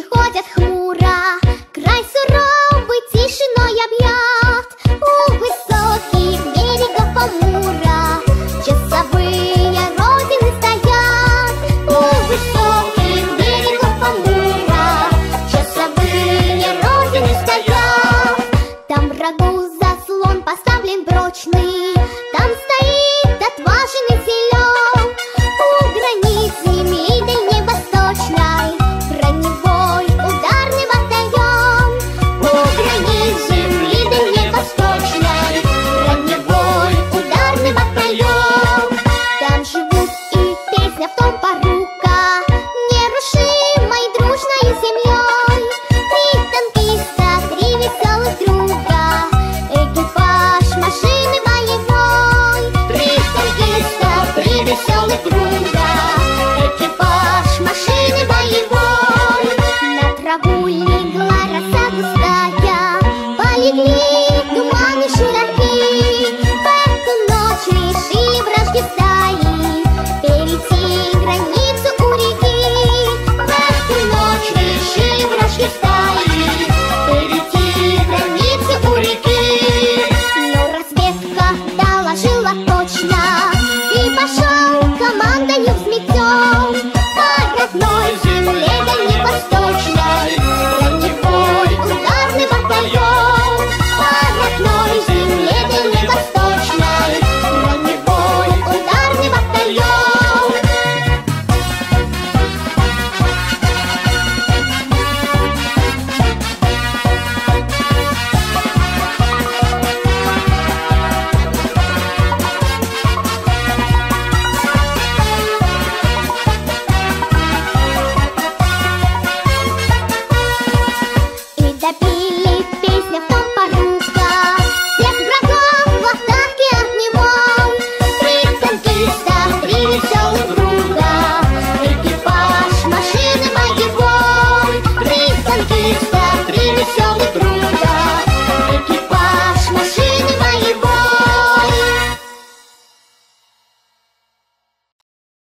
Очі ходять хмура, край сороби тішиною об'ят у високій мірі гопомура, часовые родини стоять, у високій мірі гопомура, часовые родини стоять, там врагу заслон поставлен прочный, там стоит отваженный сильный. You. три веселых друга.